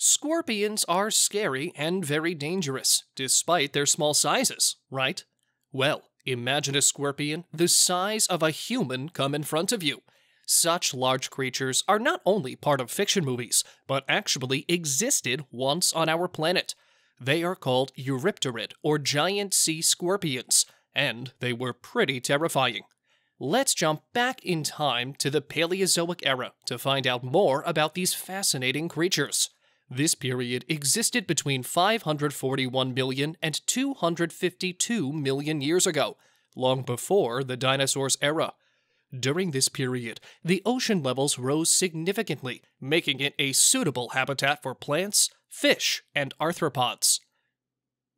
Scorpions are scary and very dangerous, despite their small sizes, right? Well, imagine a scorpion the size of a human come in front of you. Such large creatures are not only part of fiction movies, but actually existed once on our planet. They are called Eurypterid, or giant sea scorpions, and they were pretty terrifying. Let's jump back in time to the Paleozoic era to find out more about these fascinating creatures. This period existed between 541 million and 252 million years ago, long before the dinosaurs era. During this period, the ocean levels rose significantly, making it a suitable habitat for plants, fish, and arthropods.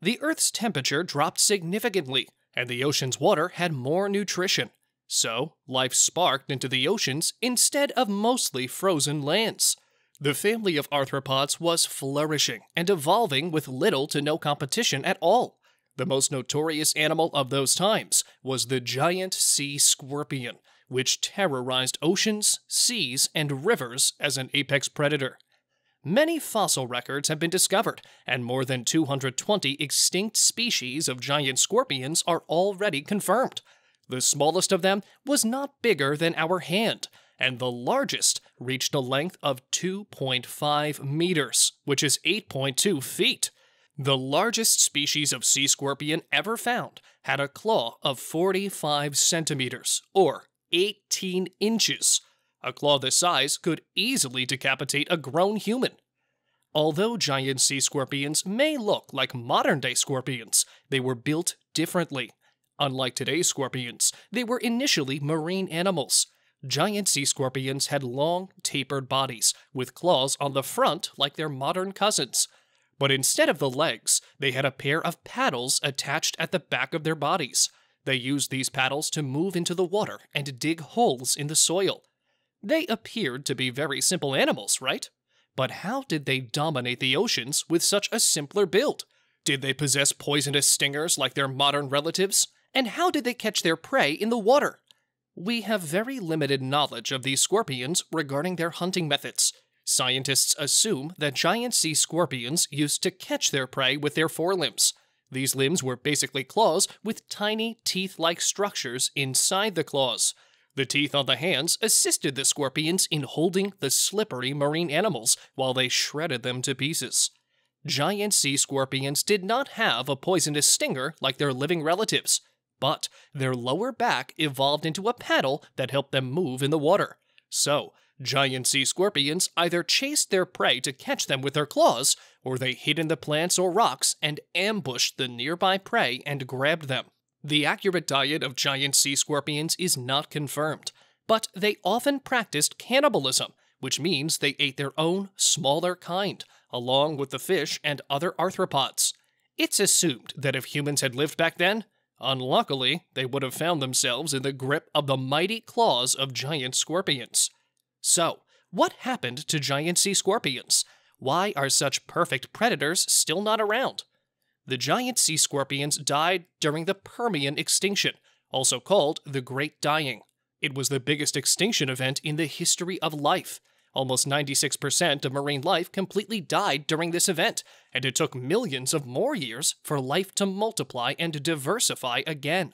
The Earth's temperature dropped significantly, and the ocean's water had more nutrition. So, life sparked into the oceans instead of mostly frozen lands. The family of arthropods was flourishing and evolving with little to no competition at all. The most notorious animal of those times was the giant sea scorpion, which terrorized oceans, seas, and rivers as an apex predator. Many fossil records have been discovered, and more than 220 extinct species of giant scorpions are already confirmed. The smallest of them was not bigger than our hand, and the largest reached a length of 2.5 meters, which is 8.2 feet. The largest species of sea scorpion ever found had a claw of 45 centimeters, or 18 inches. A claw this size could easily decapitate a grown human. Although giant sea scorpions may look like modern day scorpions, they were built differently. Unlike today's scorpions, they were initially marine animals. Giant sea scorpions had long, tapered bodies, with claws on the front like their modern cousins. But instead of the legs, they had a pair of paddles attached at the back of their bodies. They used these paddles to move into the water and dig holes in the soil. They appeared to be very simple animals, right? But how did they dominate the oceans with such a simpler build? Did they possess poisonous stingers like their modern relatives? And how did they catch their prey in the water? We have very limited knowledge of these scorpions regarding their hunting methods. Scientists assume that giant sea scorpions used to catch their prey with their forelimbs. These limbs were basically claws with tiny teeth like structures inside the claws. The teeth on the hands assisted the scorpions in holding the slippery marine animals while they shredded them to pieces. Giant sea scorpions did not have a poisonous stinger like their living relatives but their lower back evolved into a paddle that helped them move in the water. So, giant sea scorpions either chased their prey to catch them with their claws, or they hid in the plants or rocks and ambushed the nearby prey and grabbed them. The accurate diet of giant sea scorpions is not confirmed, but they often practiced cannibalism, which means they ate their own smaller kind, along with the fish and other arthropods. It's assumed that if humans had lived back then, Unluckily, they would have found themselves in the grip of the mighty claws of giant scorpions. So, what happened to giant sea scorpions? Why are such perfect predators still not around? The giant sea scorpions died during the Permian extinction, also called the Great Dying. It was the biggest extinction event in the history of life. Almost 96% of marine life completely died during this event, and it took millions of more years for life to multiply and diversify again.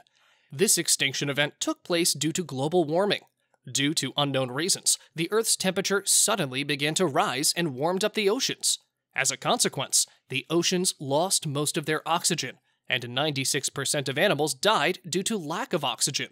This extinction event took place due to global warming. Due to unknown reasons, the Earth's temperature suddenly began to rise and warmed up the oceans. As a consequence, the oceans lost most of their oxygen, and 96% of animals died due to lack of oxygen.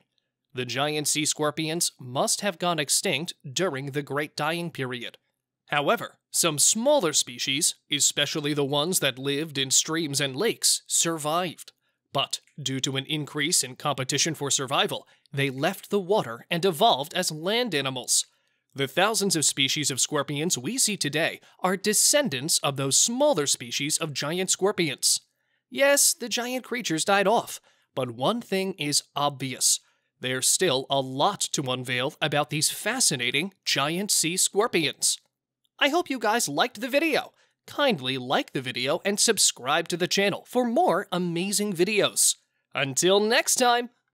The giant sea scorpions must have gone extinct during the Great Dying Period. However, some smaller species, especially the ones that lived in streams and lakes, survived. But due to an increase in competition for survival, they left the water and evolved as land animals. The thousands of species of scorpions we see today are descendants of those smaller species of giant scorpions. Yes, the giant creatures died off, but one thing is obvious there's still a lot to unveil about these fascinating giant sea scorpions. I hope you guys liked the video. Kindly like the video and subscribe to the channel for more amazing videos. Until next time,